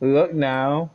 Look now.